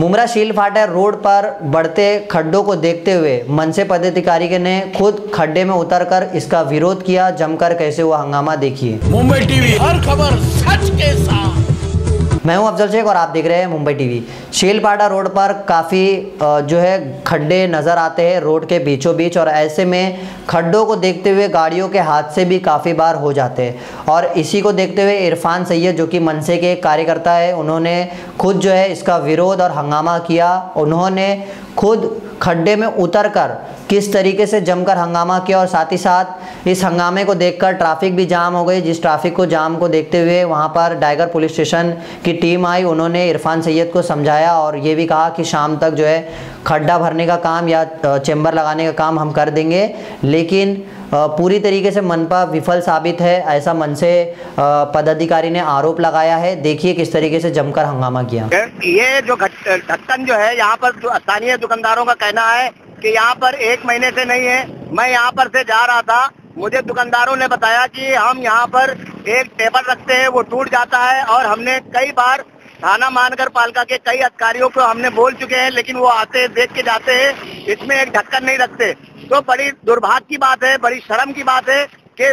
मुमरा शील फाटर रोड पर बढ़ते खड्डों को देखते हुए मनसे पदाधिकारी ने खुद खड्डे में उतरकर इसका विरोध किया। जमकर कैसे हुआ हंगामा, देखिए। मुंबई टीवी, हर खबर मैं हूँ अफजल शेख और आप देख रहे हैं मुंबई टीवी। शीलपाटा रोड पर काफ़ी जो है, खड्डे नज़र आते हैं रोड के बीचों बीच और ऐसे में खड्डों को देखते हुए गाड़ियों के हादसे भी काफ़ी बार हो जाते हैं। और इसी को देखते हुए इरफान सैयद, जो कि मनसे के कार्यकर्ता है, उन्होंने खुद जो है इसका विरोध और हंगामा किया। उन्होंने खुद खड्डे में उतर कर किस तरीके से जमकर हंगामा किया और साथ ही साथ इस हंगामे को देखकर ट्रैफ़िक भी जाम हो गई। जिस ट्रैफ़िक को जाम को देखते हुए वहाँ पर डाइगर पुलिस स्टेशन की टीम आई, उन्होंने इरफान सैयद को समझाया और ये भी कहा कि शाम तक जो है खड्डा भरने का काम या चैम्बर लगाने का काम हम कर देंगे। लेकिन पूरी तरीके से मनपा विफल साबित है, ऐसा मन से पदाधिकारी ने आरोप लगाया है। देखिए किस तरीके से जमकर हंगामा किया। ये जो ढक्कन जो है, यहाँ पर स्थानीय दुकानदारों का कहना है कि यहाँ पर एक महीने से नहीं है। मैं यहाँ पर से जा रहा था। मुझे दुकानदारों ने बताया कि हम यहाँ पर एक टेबल रखते हैं, वो टूट जाता है और हमने कई बार थाना मानकर पालिका के कई अधिकारियों को हमने बोल चुके हैं, लेकिन वो आते, देख के जाते हैं, इसमें एक ढक्कन नहीं रखते। तो बड़ी दुर्भाग्य की बात है, बड़ी शर्म की बात है कि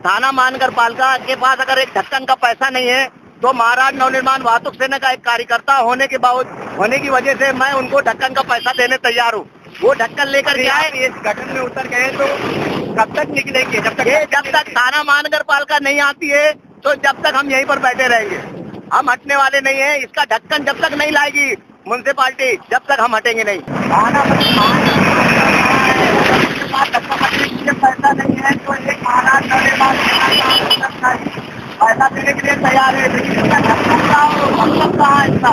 थाना मानकर पालिका के पास अगर एक ढक्कन का पैसा नहीं है तो महाराज नवनिर्माण वाहतुक सेना का एक कार्यकर्ता होने के बावजूद, होने की वजह से मैं उनको ढक्कन का पैसा देने तैयार हूँ। वो ढक्कन लेकर के आए। इस गठन में उतर गए तो कब तक निकलेंगे? जब तक जब तक थाना महानगर पालिका नहीं आती है तो जब तक हम यहीं पर बैठे रहेंगे। हम हटने वाले नहीं है इसका ढक्कन जब तक नहीं लाएगी म्यूनसिपाली जब तक हम हटेंगे नहीं। थाना पैसा नहीं है तो महाराज पैसा देने के लिए तैयार है। लेकिन इसका ढक्कन इसका?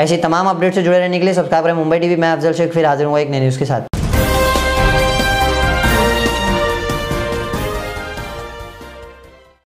ऐसी तमाम अपडेट से जुड़े रहने के लिए सब्सक्राइब करें मुंबई टीवी। मैं अफजल शेख फिर हाजिर हूँ एक नई न्यूज़ के साथ।